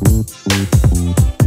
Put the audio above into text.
Música